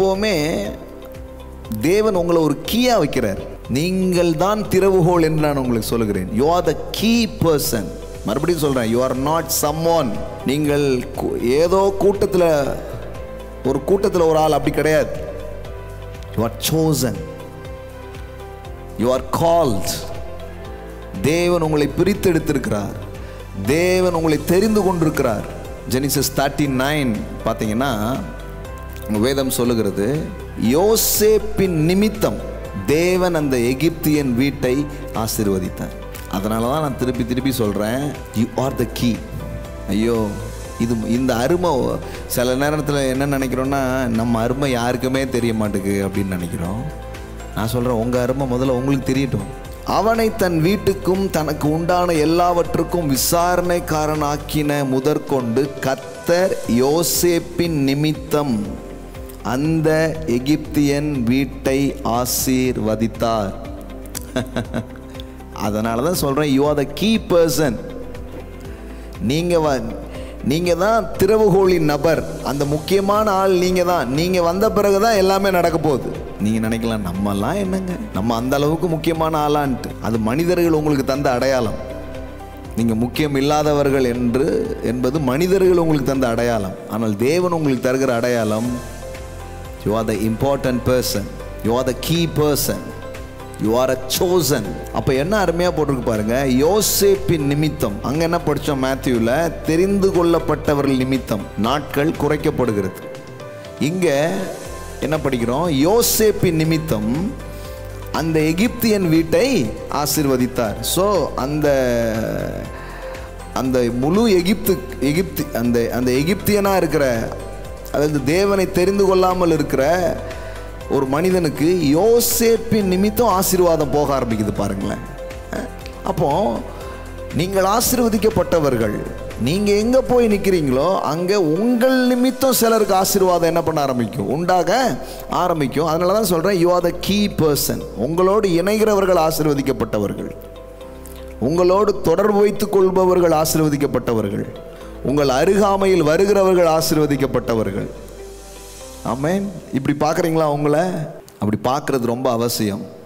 எப்போவுமே தேவன் உங்களை ஒரு கீயா வைக்கிறார். நீங்கள் தான் திறவுகோல் என்று நான் உங்களுக்கு சொல்லுகிறேன். You are the key person மறுபடியும் சொல்றேன் you are not someone நீங்கள் ஏதோ கூட்டத்தில் ஒரு கூட்டத்தில் ஒரு ஆள் அப்படி கிடையாது. You are chosen you are called தேவன் உங்களை பிரித்தெடுத்திருக்கிறார் தேவன் உங்களை தெரிந்து கொண்டிருக்கிறார். ஜெனிசஸ் தேர்ட்டி நைன் பார்த்தீங்கன்னா வேதம் சொல்லுகிறது யோசேப்பின் நிமித்தம் தேவன் அந்த எகிப்தியன் வீட்டை ஆசீர்வதித்தார். அதனால தான் நான் திருப்பி திருப்பி சொல்கிறேன் யூ ஆர் த கீ ஐயோ இது இந்த அருமை சில நேரத்தில் என்ன நினைக்கிறோன்னா நம்ம அருமை யாருக்குமே தெரிய மாட்டேங்குது அப்படின்னு நினைக்கிறோம். நான் சொல்கிறேன் உங்கள் அருமை முதல்ல உங்களுக்கு தெரியட்டும். அவனை தன் வீட்டுக்கும் தனக்கு உண்டான எல்லாவற்றுக்கும் விசாரணைக்காரனாக்கின முதற்கொண்டு கத்தர் யோசேப்பின் நிமித்தம் அந்த எகிப்தியன் வீட்டை ஆசீர்வதித்தார். அதனால தான் சொல்கிறேன் you are the key person நீங்கள் வ நீங்கள் தான் திறவுகோளின் நபர். அந்த முக்கியமான ஆள் நீங்கள் தான். நீங்கள் வந்த பிறகு தான் எல்லாமே நடக்க போகுது. நீங்கள் நினைக்கலாம் நம்மலாம் என்னங்க? நம்ம அந்த அளவுக்கு முக்கியமான ஆளான்ட்டு. அது மனிதர்கள் உங்களுக்கு தந்த அடையாளம். நீங்கள் முக்கியம் இல்லாதவர்கள் என்று என்பது மனிதர்கள் உங்களுக்கு தந்த அடையாளம். ஆனால் தேவன் உங்களுக்கு தருகிற அடையாளம் you are the important person you are the key person you are a chosen அப்போ என்ன அருமையாக போட்டிருக்கு பாருங்க. யோசேப்பின் நிமித்தம். அங்கே என்ன படித்தோம் மேத்யூவில் தெரிந்து கொள்ளப்பட்டவர்கள் நிமித்தம். நாட்கள் குறைக்கப்படுகிறது. இங்கே என்ன படிக்கிறோம்? யோசேப்பின் நிமித்தம் அந்த எகிப்தியன் வீட்டை ஆசீர்வதித்தார். ஸோ அந்த அந்த முழு எகிப்து எகிப்தி அந்த அந்த எகிப்தியனாக இருக்கிற அதாவது தேவனை தெரிந்து கொள்ளாமல் இருக்கிற ஒரு மனிதனுக்கு யோசேப்பின் நிமித்தம் ஆசீர்வாதம் போக ஆரம்பிக்குது பாருங்களேன். அப்போது அப்போ நீங்கள் ஆசீர்வதிக்கப்பட்டவர்கள் நீங்கள் எங்கே போய் நிற்கிறீங்களோ அங்கே உங்கள் நிமித்தம் சிலருக்கு ஆசீர்வாதம் என்ன பண்ண ஆரம்பிக்கும்? உண்டாக ஆரம்பிக்கும். அதனால தான் சொல்கிறேன் you are the key person உங்களோடு இணைகிறவர்கள் ஆசீர்வதிக்கப்பட்டவர்கள். உங்களோடு தொடர்பு வைத்துக் கொள்பவர்கள் ஆசீர்வதிக்கப்பட்டவர்கள். உங்கள் அருகாமையில் வருகிறவர்கள் ஆசீர்வதிக்கப்பட்டவர்கள். ஆமேன். இப்படி பார்க்குறீங்களா உங்களை? அப்படி பார்க்குறது ரொம்ப அவசியம்.